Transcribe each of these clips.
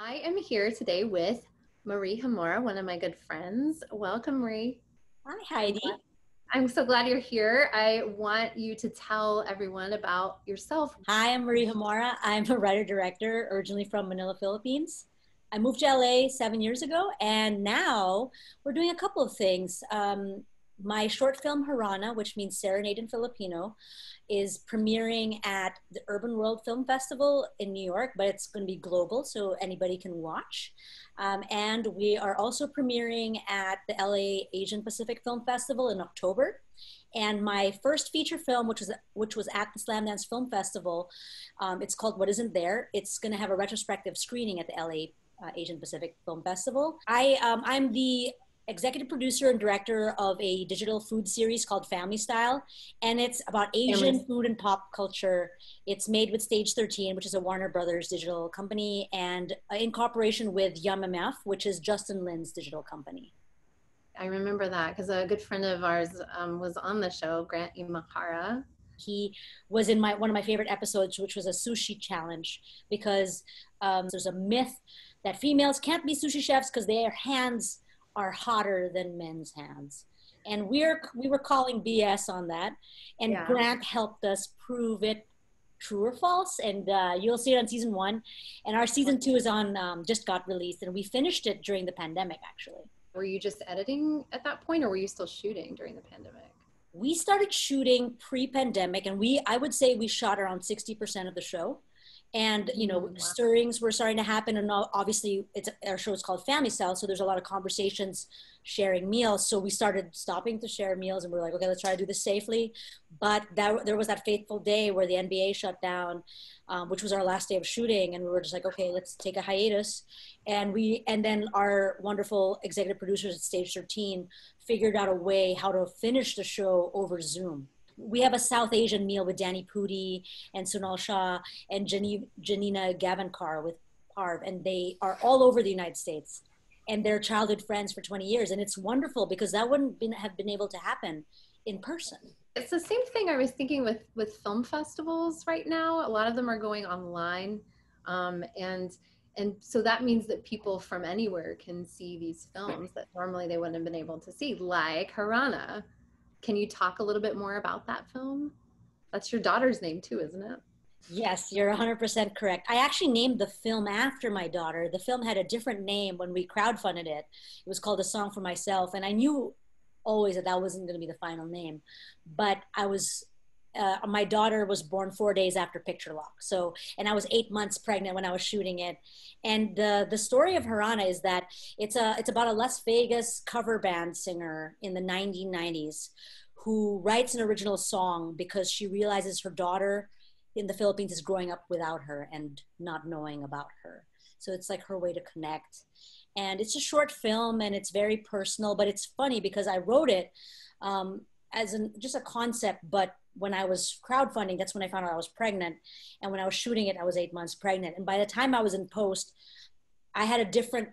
I am here today with Marie Jamora, one of my good friends. Welcome, Marie. Hi, Heidi. I'm so glad you're here. I want you to tell everyone about yourself. Hi, I'm Marie Jamora. I'm a writer director, originally from Manila, Philippines. I moved to LA seven years ago, and now we're doing a couple of things. Um, my short film Harana, which means serenade in Filipino, is premiering at the Urbanworld Film Festival in New York, but it's going to be global, so anybody can watch. Um, and we are also premiering at the LA Asian Pacific Film Festival in October. And my first feature film, which was which was at the Slamdance Film Festival, um, it's called What Isn't There. It's going to have a retrospective screening at the LA uh, Asian Pacific Film Festival. I um, I'm the executive producer and director of a digital food series called Family Style, and it's about Asian food and pop culture. It's made with Stage 13, which is a Warner Brothers digital company, and in cooperation with YOMYOMF, which is Justin Lin's digital company. I remember that because a good friend of ours um, was on the show, Grant Imahara. He was in my one of my favorite episodes, which was a sushi challenge, because um, there's a myth that females can't be sushi chefs because their hands are hotter than men's hands. And we're we were calling BS on that, and yeah. Grant helped us prove it true or false. And uh, you'll see it on season one, and our season two is on um, just got released, and we finished it during the pandemic actually. Were you just editing at that point, or were you still shooting during the pandemic? We started shooting pre-pandemic, and we I would say we shot around sixty percent of the show and you know mm, wow. stirrings were starting to happen and obviously it's our show is called family style so there's a lot of conversations sharing meals. So we started stopping to share meals and we are like okay let's try to do this safely. But that there was that fateful day where the nba shut down um, which was our last day of shooting and we were just like okay let's take a hiatus. And we and then our wonderful executive producers at stage 13 figured out a way how to finish the show over zoom we have a South Asian meal with Danny Pudi and Sunal Shah and Janina Gavankar with Parv, and they are all over the United States. And they're childhood friends for 20 years. And it's wonderful because that wouldn't been, have been able to happen in person. It's the same thing I was thinking with, with film festivals right now. A lot of them are going online. Um, and and so that means that people from anywhere can see these films that normally they wouldn't have been able to see, like Harana, can you talk a little bit more about that film? That's your daughter's name too, isn't it? Yes, you're 100% correct. I actually named the film after my daughter. The film had a different name when we crowdfunded it. It was called A Song for Myself. And I knew always that that wasn't going to be the final name. But I was uh, my daughter was born four days after Picture Lock. So, and I was eight months pregnant when I was shooting it. And the the story of Harana is that it's a it's about a Las Vegas cover band singer in the 1990s who writes an original song because she realizes her daughter in the Philippines is growing up without her and not knowing about her. So it's like her way to connect. And it's a short film and it's very personal, but it's funny because I wrote it um, as an, just a concept, but when I was crowdfunding, that's when I found out I was pregnant. And when I was shooting it, I was eight months pregnant. And by the time I was in post, I had a different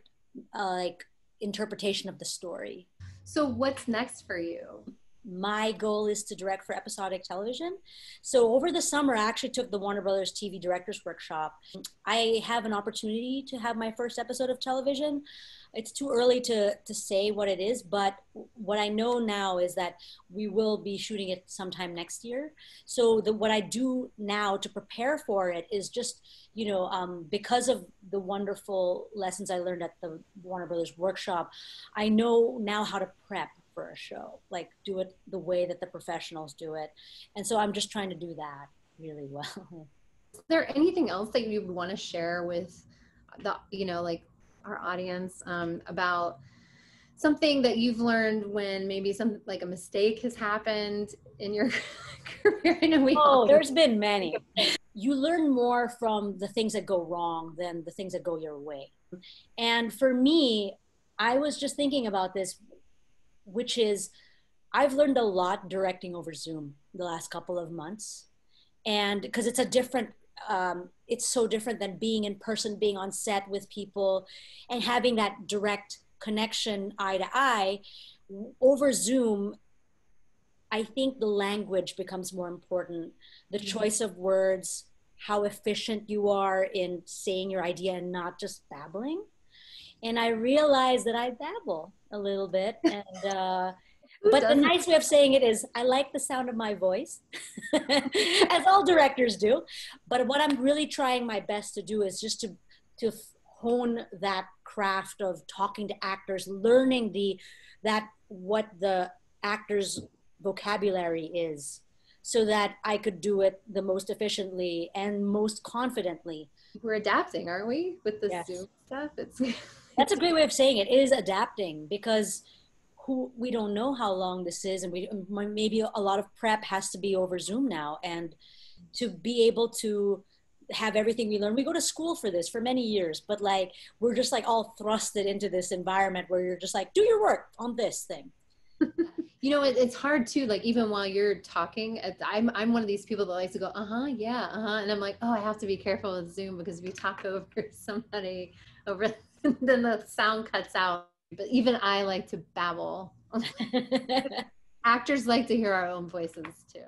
uh, like interpretation of the story. So what's next for you? My goal is to direct for episodic television. So over the summer, I actually took the Warner Brothers TV Directors Workshop. I have an opportunity to have my first episode of television. It's too early to, to say what it is, but what I know now is that we will be shooting it sometime next year. So the, what I do now to prepare for it is just, you know, um, because of the wonderful lessons I learned at the Warner Brothers Workshop, I know now how to prep for a show, like do it the way that the professionals do it. And so I'm just trying to do that really well. Is there anything else that you would want to share with the, you know, like our audience um, about something that you've learned when maybe some like a mistake has happened in your career? I know we oh, there's been many. You learn more from the things that go wrong than the things that go your way. And for me, I was just thinking about this which is I've learned a lot directing over Zoom the last couple of months. And because it's a different, um, it's so different than being in person, being on set with people, and having that direct connection eye to eye. Over Zoom, I think the language becomes more important, the mm-hmm. choice of words, how efficient you are in saying your idea and not just babbling. And I realized that I babble a little bit. And, uh, but the nice way of saying it is, I like the sound of my voice, as all directors do. But what I'm really trying my best to do is just to to hone that craft of talking to actors, learning the that what the actors' vocabulary is, so that I could do it the most efficiently and most confidently. We're adapting, aren't we, with the yes. Zoom stuff? It's that's a great way of saying it. It is adapting because who we don't know how long this is, and we maybe a lot of prep has to be over Zoom now, and to be able to have everything we learn. We go to school for this for many years, but like we're just like all thrusted into this environment where you're just like, do your work on this thing. you know, it, it's hard too. Like even while you're talking, I'm I'm one of these people that likes to go, uh huh, yeah, uh huh, and I'm like, oh, I have to be careful with Zoom because if you talk over somebody over, then the sound cuts out. But even I like to babble. Actors like to hear our own voices too.